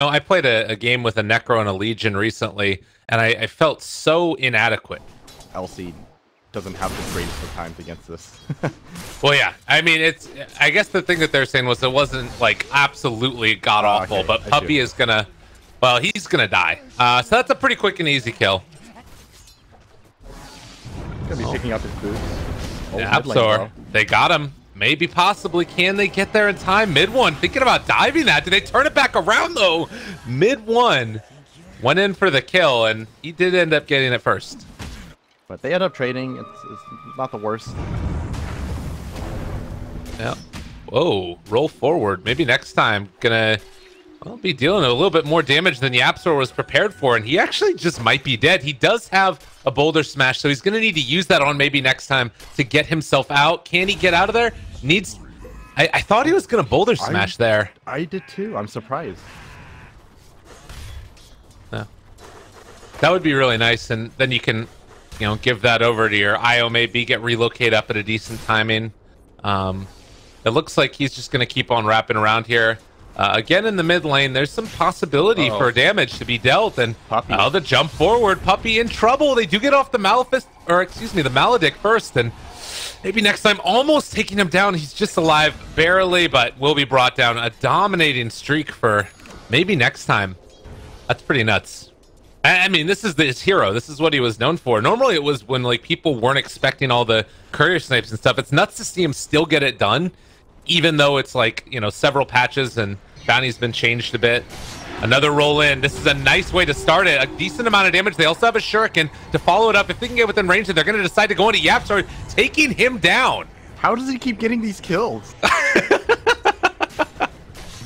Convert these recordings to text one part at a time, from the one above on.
know, I played a, a, game with a Necro and a Legion recently, and I, I felt so inadequate. LC doesn't have the greatest of times against this. well, yeah. I mean, it's. I guess the thing that they're saying was it wasn't like absolutely god awful, oh, okay. but Puppey is gonna. Well, he's gonna die. Uh, so that's a pretty quick and easy kill. Gonna be oh. picking up his boots. Oh, yeah, Absol, they got him. Maybe, possibly, can they get there in time? Mid one, thinking about diving that. Did they turn it back around though? Mid one went in for the kill, and he did end up getting it first. But they end up trading. It's, it's not the worst. Yeah. Whoa, roll forward. Maybe next time, gonna well, be dealing a little bit more damage than YapzOr was prepared for, and he actually just might be dead. He does have a boulder smash, so he's gonna need to use that on maybe next time to get himself out. Can he get out of there? Needs. I, I thought he was gonna boulder smash I, there. I did too. I'm surprised. Yeah. That would be really nice, and then you can you know, give that over to your IO maybe, get relocate up at a decent timing. Um, it looks like he's just going to keep on wrapping around here. Uh, again, in the mid lane, there's some possibility uh -oh. for damage to be dealt. And Puppey. Oh, the jump forward, Puppey in trouble. They do get off the Malefic, or excuse me, the Maledict first. And maybe next time, almost taking him down. He's just alive, barely, but will be brought down. A dominating streak for maybe next time. That's pretty nuts. I mean, this is his hero. This is what he was known for. Normally, it was when like people weren't expecting all the courier snipes and stuff. It's nuts to see him still get it done, even though it's like you know several patches and bounty's been changed a bit. Another roll in. This is a nice way to start it. A decent amount of damage. They also have a shuriken to follow it up. If they can get within range, they're going to decide to go into YapzOr, taking him down. How does he keep getting these kills?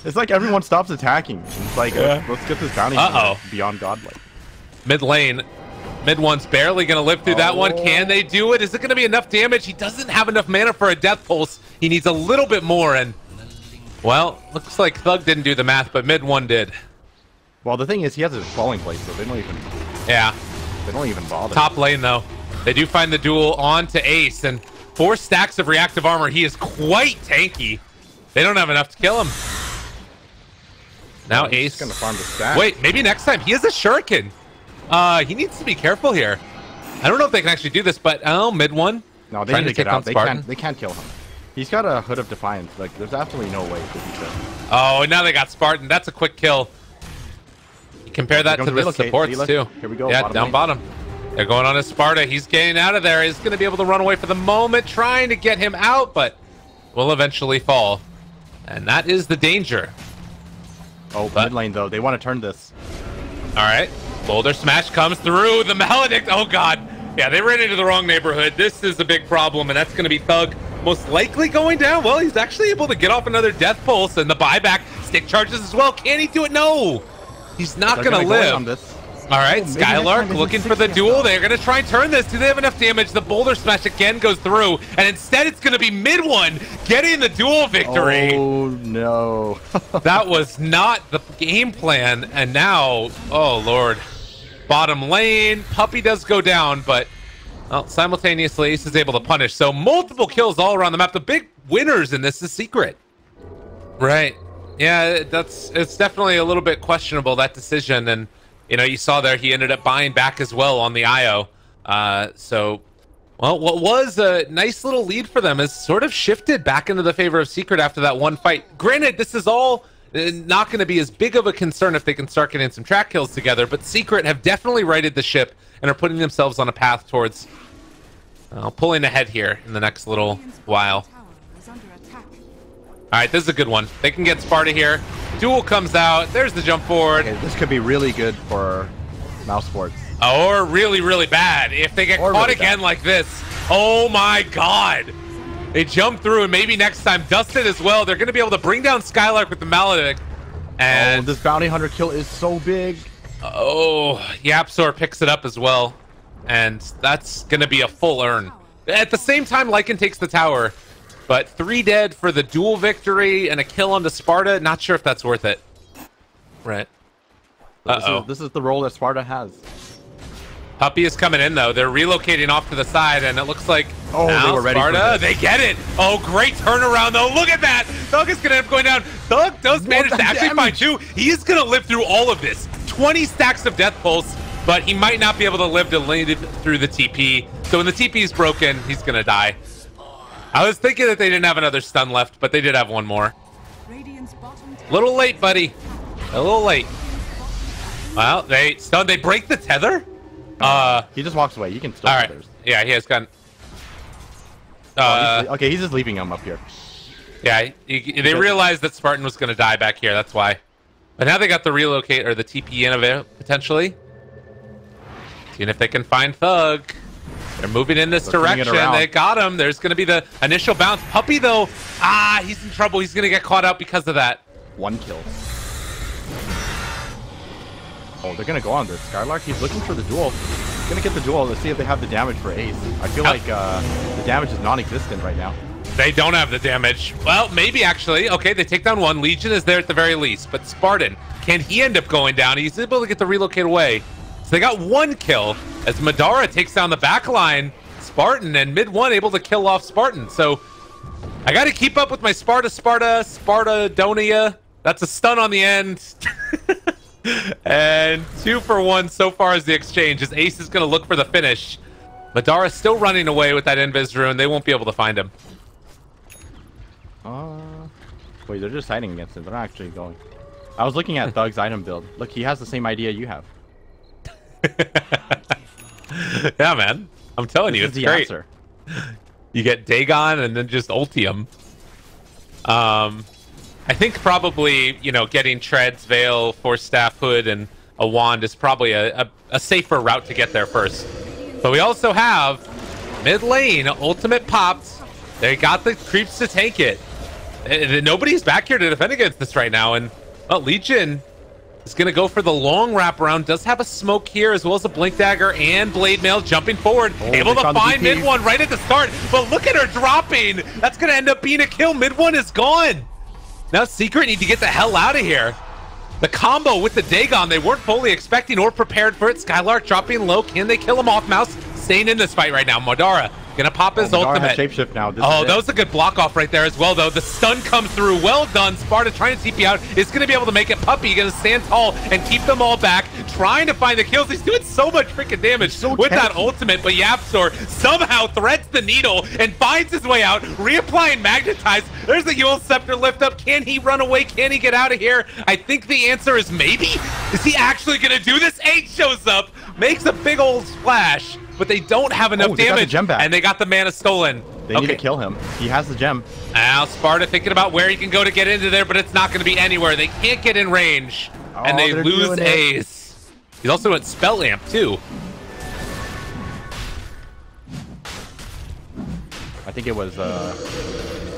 it's like everyone stops attacking. It's like, yeah. let's get this bounty uh -oh. beyond godlike. Mid lane. Mid one's barely going to live through oh. that one. Can they do it? Is it going to be enough damage? He doesn't have enough mana for a Death Pulse. He needs a little bit more, and... Well, looks like Thug didn't do the math, but mid one did. Well, the thing is, he has a falling place, so they don't even... Yeah. They don't even bother. Top lane, though. They do find the duel on to Ace, and four stacks of reactive armor. He is quite tanky. They don't have enough to kill him. Now oh, Ace. gonna farm the stack. Wait, maybe next time. He has a shuriken. Uh, he needs to be careful here. I don't know if they can actually do this, but oh, mid one. No, they need to, get out. They can't. They can't kill him. He's got a hood of defiance. Like, there's absolutely no way to beat him. Oh, now they got Spartan. That's a quick kill. Compare that to the relocate. supports too. Here we go. Yeah, bottom down lane. bottom. They're going on a Sparta. He's getting out of there. He's going to be able to run away for the moment, trying to get him out, but will eventually fall. And that is the danger. Oh, but, mid lane though. They want to turn this. All right. Boulder Smash comes through. The Maledict. Oh, God. Yeah, they ran into the wrong neighborhood. This is a big problem, and that's going to be Thug most likely going down. Well, he's actually able to get off another Death Pulse, and the buyback stick charges as well. Can he do it? No. He's not going to live. All right, oh, Skylark looking for the duel. They're going to try and turn this. Do they have enough damage? The Boulder Smash again goes through, and instead it's going to be mid one getting the duel victory. Oh, no. that was not the game plan, and now, oh, Lord. Bottom lane, Puppey does go down, but well, simultaneously Ace is able to punish. So multiple kills all around the map. The big winners in this is Secret. Right. Yeah, that's it's definitely a little bit questionable that decision, and you know you saw there he ended up buying back as well on the IO. Uh, so, well, what was a nice little lead for them has sort of shifted back into the favor of Secret after that one fight. Granted, this is all uh, not going to be as big of a concern if they can start getting some track kills together. But Secret have definitely righted the ship and are putting themselves on a path towards uh, pulling ahead here in the next little while. All right, this is a good one. They can get Sparta here. Duel comes out. There's the jump forward. Okay, this could be really good for Mousesports. Or really, really bad. If they get or caught really again bad. like this, oh my god. They jump through, and maybe next time Dustin as well. They're going to be able to bring down Skylark with the Maledict. And oh, this bounty hunter kill is so big. Oh, YapzOr picks it up as well. And that's going to be a full earn. At the same time, Lycan takes the tower. But three dead for the duel victory and a kill onto Sparta. Not sure if that's worth it. Right. Uh -oh. This, is, this is the role that Sparta has. Puppey is coming in, though. They're relocating off to the side, and it looks like Oh, now, they were ready Sparta, they get it. Oh, great turnaround, though. Look at that. Thug is going to end up going down. Thug does manage to actually find two. He is going to live through all of this. 20 stacks of Death Pulse, but he might not be able to live to lead through the TP. So when the TP is broken, he's going to die. I was thinking that they didn't have another stun left, but they did have one more. A little late, buddy. A little late. Well, they stun. They break the tether. Uh, he just walks away. You can still. All right. Yeah, he has gone. Uh, oh, okay, he's just leaving him up here. Yeah, he, he, they realized that Spartan was going to die back here. That's why. But now they got the relocate or the TP in of it potentially. Seeing if they can find Thug. They're moving in this They're direction. They got him. There's going to be the initial bounce. Puppey, though, ah, he's in trouble. He's going to get caught out because of that. One kill. Oh, they're going to go on this. Skylark, he's looking for the duel. He's going to get the duel to see if they have the damage for Ace. I feel like uh, the damage is non-existent right now. They don't have the damage. Well, maybe actually. Okay, they take down one. Legion is there at the very least. But Spartan, can he end up going down? He's able to get the relocate away. So they got one kill as Madara takes down the back line. Spartan and mid one able to kill off Spartan. So I got to keep up with my Sparta, Sparta, Sparta, Donia. That's a stun on the end. and two for one so far as the exchange. As Ace is going to look for the finish. Madara still running away with that Invis rune. They won't be able to find him. Uh, wait, they're just hiding against him. They're not actually going. I was looking at Thug's item build. Look, he has the same idea you have. yeah, man. I'm telling this you, it's great. Answer. You get Dagon and then just Ultium. Um, I think probably you know getting Treads, Veil, Force Staff, Hood, and a wand is probably a, a, a safer route to get there first. But we also have mid lane ultimate popped. They got the creeps to take it. Nobody's back here to defend against this right now, and well, Legion is going to go for the long wraparound. Does have a smoke here as well as a blink dagger and blade mail jumping forward. Oh, able to find mid one right at the start. But look at her dropping. That's going to end up being a kill. Mid one is gone. Now Secret need to get the hell out of here. The combo with the Dagon, they weren't fully expecting or prepared for it. Skylark dropping low. Can they kill him off? Mouse staying in this fight right now. Madara Gonna pop his oh, ultimate. Shapeshift now. This oh, that was a good block off right there as well, though. The stun comes through. Well done. Sparta trying to TP out is gonna be able to make it. Puppey gonna stand tall and keep them all back, trying to find the kills. He's doing so much freaking damage so with that ultimate, but YapzOr somehow threads the needle and finds his way out, reapplying Magnetize. There's the Eul Scepter lift up. Can he run away? Can he get out of here? I think the answer is maybe. Is he actually gonna do this? Eight shows up, makes a big old splash but they don't have enough oh, damage. gem back. And they got the mana stolen. They okay. need to kill him. He has the gem. Now Sparta thinking about where he can go to get into there, but it's not going to be anywhere. They can't get in range, oh, and they lose Ace. He's also at Spell Amp too. I think it was uh,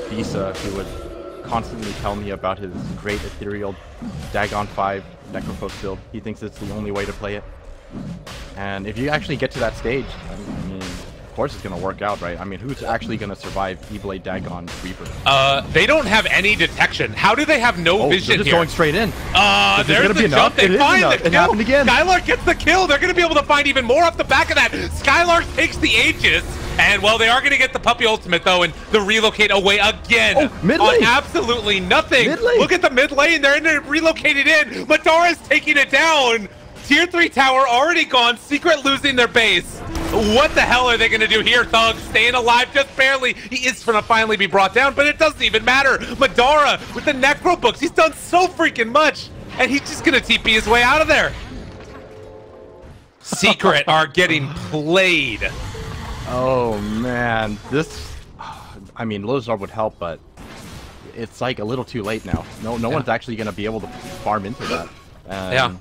Visa who would constantly tell me about his great ethereal Dagon 5 Necrophos build. He thinks it's the only way to play it. And if you actually get to that stage, I mean, of course it's going to work out, right? I mean, who's actually going to survive E-Blade Dagon Reaper? Uh, they don't have any detection. How do they have no oh, vision they're just here? going straight in. Uh, is there's the jump. Enough? They it find the kill. It happened again. Skylark gets the kill. They're going to be able to find even more off the back of that. Skylark takes the Aegis. And well, they are going to get the Puppey ultimate though, and the relocate away again oh, mid lane. on absolutely nothing. Mid lane. Look at the mid lane; they're in there relocated in. Madara's taking it down. Tier 3 tower already gone. Secret losing their base. What the hell are they going to do here, Thug? Staying alive just barely. He is going to finally be brought down, but it doesn't even matter. Madara with the Necro books. He's done so freaking much, and he's just going to TP his way out of there. Secret are getting played. Oh, man. This... I mean, Lozar would help, but it's like a little too late now. No, no yeah. one's actually going to be able to farm into that. Um, yeah.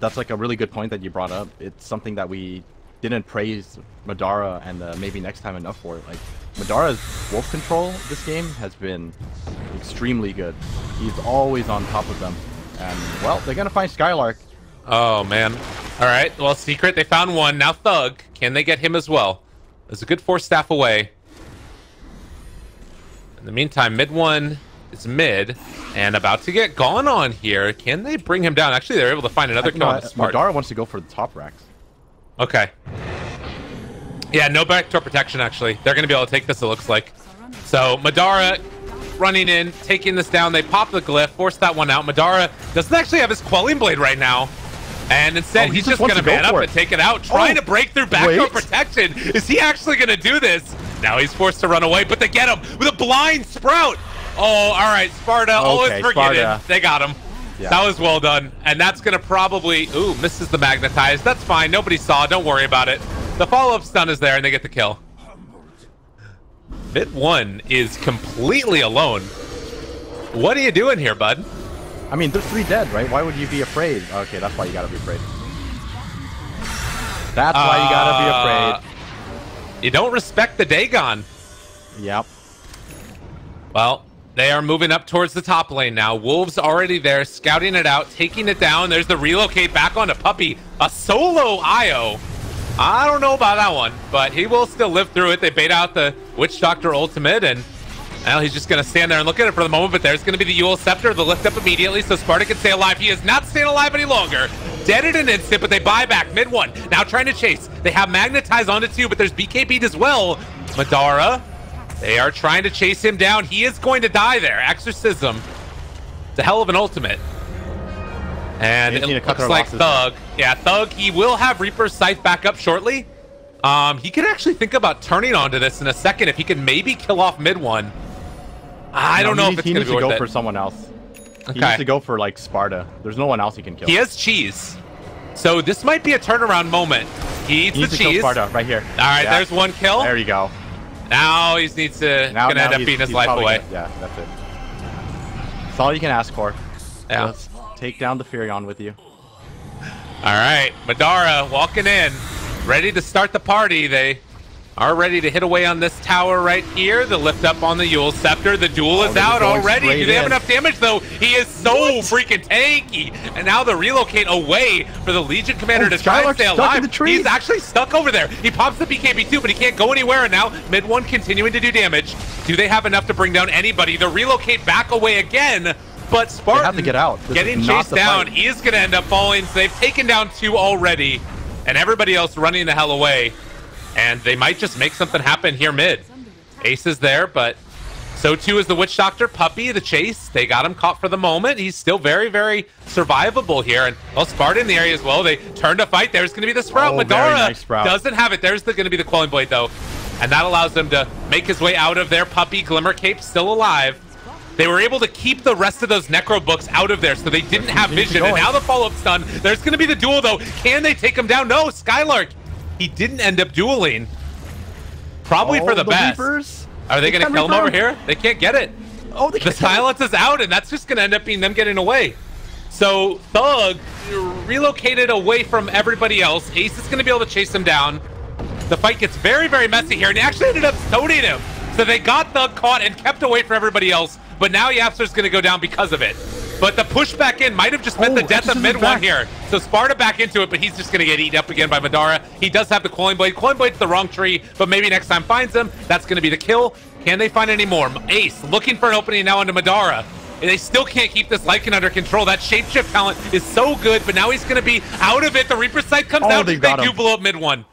That's like a really good point that you brought up. It's something that we didn't praise Madara and uh, maybe next time enough for. it. Like Madara's wolf control this game has been extremely good. He's always on top of them. And well, they're gonna find Skylark. Oh man. All right. Well, secret. They found one. Now Thug. Can they get him as well? There's a good Force Staff away. In the meantime, mid one is mid and about to get gone on here. Can they bring him down? Actually, they're able to find another uh, kill. Madara wants to go for the top racks. Okay. Yeah, no backdoor protection, actually. They're going to be able to take this, it looks like. So, Madara running in, taking this down. They pop the glyph, force that one out. Madara doesn't actually have his Quelling Blade right now. And instead, Oh, he he's just just going to to go man up for and take it out, oh, trying Oh, to break through backdoor protection. Is he actually going to do this? Now he's forced to run away, but they get him with a blind sprout. Oh, all right, Sparta. always Okay, forgetting. Sparta. They got him. Yeah. That was well done. And that's going to probably... Ooh, misses the magnetize. That's fine. Nobody saw. Don't worry about it. The follow-up stun is there, and they get the kill. Mid one is completely alone. What are you doing here, bud? I mean, there's three dead, right? Why would you be afraid? Okay, that's why you gotta be afraid. That's why you gotta be Uh, afraid. You don't respect the Dagon. Yep. Well, they are moving up towards the top lane now. Wolves already there, scouting it out, taking it down. There's the relocate back onto Puppey. A solo IO. I don't know about that one, but he will still live through it. They bait out the Witch Doctor ultimate, and now he's just going to stand there and look at it for the moment. But there's going to be the Eul Scepter, the lift up immediately, so Sparta can stay alive. He is not staying alive any longer. Dead in an instant, but they buy back mid one. Now trying to chase. They have Magnetize onto two, but there's BKB as well. Madara they are trying to chase him down. He is going to die there. Exorcism. It's a hell of an ultimate. And it to looks like Thug. Yeah, Thug, he will have Reaper's Scythe back up shortly. Um, he could actually think about turning onto this in a second if he can maybe kill off mid one. I don't know he if it's needs- he going needs to be to worth go it. for someone else. Okay. He needs to go for like Sparta. There's no one else he can kill. He has cheese. So this might be a turnaround moment. He eats He needs the to cheese. Sparta right here. All right, Yeah. there's one kill. There you go. Now he needs to Now, gonna now end up beating his life away. gonna- yeah, that's it. That's all you can ask for. Yeah. Just take down the Furion with you. All right, Madara walking in, ready to start the party. They are ready to hit away on this tower right here. The lift up on the Eul Scepter. The duel is oh, they're out already. Do they have in. enough damage though? He is so freaking tanky. And now the relocate away for the Legion Commander Oh, to try and stay stuck in alive. the tree. He's actually stuck over there. He pops the BKB2, but he can't go anywhere. And now mid one continuing to do damage. Do they have enough to bring down anybody? The relocate back away again. But Spartan to get out. This getting chased down. is going to end up falling. So they've taken down two already, and everybody else running the hell away. And they might just make something happen here mid. Ace is there, but so too is the Witch Doctor Puppey, the chase. They got him caught for the moment. He's still very, very survivable here. And well, Sparta in the area as well. They turn to fight. There's going to be the Sprout. Oh, Madara nice Sprout. doesn't have it. There's the, going to be the Quelling Blade, though. And that allows them to make his way out of there. Puppey, Glimmer Cape still alive. They were able to keep the rest of those Necro books out of there, so they didn't have vision. And now the follow-up stun. There's going to be the duel, though. Can they take him down? No, Skylark. He didn't end up dueling. Probably for Oh, the, best. Reapers? Are they, going to kill him over here? They can't get it. Oh, they The silence is out, and that's just going to end up being them getting away. So Thug relocated away from everybody else. Ace is going to be able to chase him down. The fight gets very, very messy here, and he actually ended up stoning him. So they got Thug caught and kept away from everybody else, but now YapzOr's going to go down because of it. But the push back in might have just meant Oh, the death of mid one here. So Sparta back into it, but he's just going to get eaten up again by Madara. He does have the Quelling Blade. Quelling Blade's the wrong tree, but maybe next time finds him. That's going to be the kill. Can they find any more? Ace looking for an opening now into Madara. And they still can't keep this Lycan under control. That shapeshift talent is so good, but now he's going to be out of it. The Reaper Scythe comes Oh, out. they They, do blow up mid one.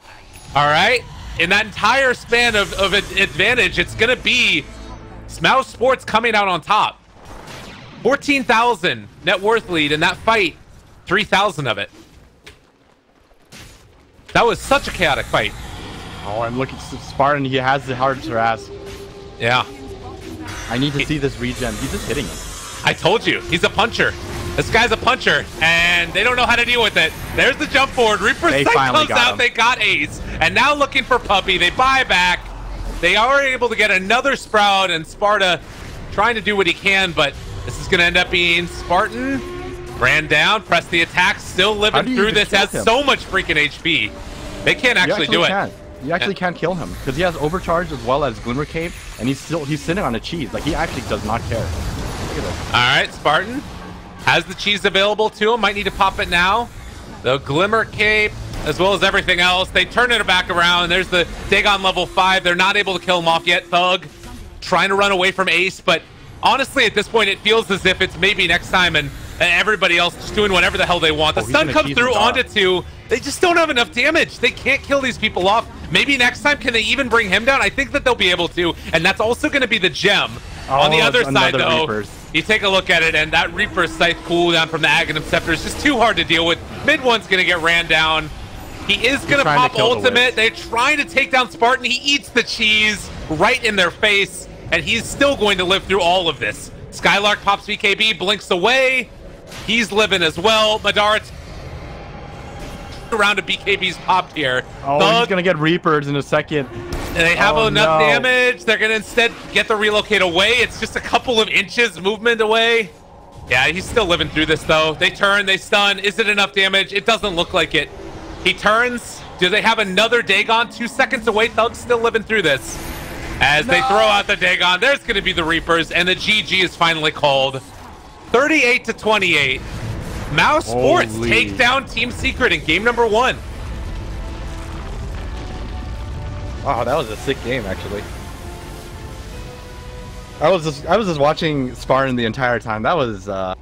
All right. In that entire span of, of advantage, it's going to be Smouse Sports coming out on top. 14,000 net worth lead in that fight. 3,000 of it. That was such a chaotic fight. Oh, I'm looking. Spartan, he has the hard harass. Yeah. I need to see this regen. He's just hitting him. I told you, he's a puncher. This guy's a puncher, and they don't know how to deal with it. There's the jump forward. Reaper They Sight finally comes got out. him. They got Ace, and now looking for Puppey. They buy back. They are able to get another Sprout, and Sparta trying to do what he can, but this is going to end up being Spartan. Ran down, pressed the attack, still living through this. Has him? so much freaking HP. They can't You actually, do it. Can't. You actually can't kill him because he has overcharge as well as Glimmer Cape, and he's still he's sitting on a cheese. Like he actually does not care. Look at this. All right, Spartan has the cheese available to him. Might need to pop it now. The Glimmer Cape, as well as everything else. They turn it back around. There's the Dagon level 5. They're not able to kill him off yet. Thug trying to run away from Ace, but honestly, at this point, it feels as if it's maybe next time, and And everybody else just doing whatever the hell they want. The Oh, stun comes through onto two. They just don't have enough damage. They can't kill these people off. Maybe next time, can they even bring him down? I think that they'll be able to. And that's also going to be the gem. On the Oh, other side, though, Reapers. you take a look at it, and that Reaper Scythe cooldown from the Aghanim Scepter is just too hard to deal with. Mid one's going to get ran down. He is going to pop kill the ultimate. They're trying to take down Spartan. He eats the cheese right in their face, and he's still going to live through all of this. Skylark pops BKB, blinks away. He's living as well. Madara t- around to BKB's popped here. Oh, Thug he's gonna get Reapers in a second. they have Oh, enough no. damage. They're gonna instead get the relocate away. It's just a couple of inches movement away. Yeah, he's still living through this though. They turn, they stun. Is it enough damage? It doesn't look like it. He turns. Do they have another Dagon? Two seconds away. Thug's still living through this. As they throw out the Dagon, there's gonna be the Reapers, and the GG is finally called. 38 to 28. Mousesports Holy. take down Team Secret in game number one. Wow, that was a sick game, actually. I was just I was just watching Spartan the entire time. That was uh